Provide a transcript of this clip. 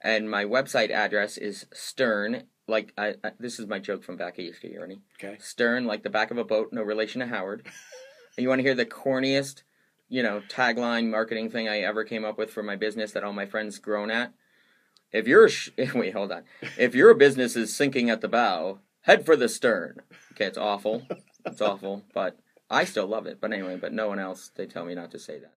and my website address is Stern. Like I, I, this is my joke from back east. Are you ready? Okay. Stern, like the back of a boat, no relation to Howard. and you want to hear the corniest, you know, tagline marketing thing I ever came up with for my business that all my friends groan at? If you're sh- wait, hold on. If your business is sinking at the bow, head for the stern. Okay, it's awful. It's awful, but I still love it. But anyway, but no one else. They tell me not to say that.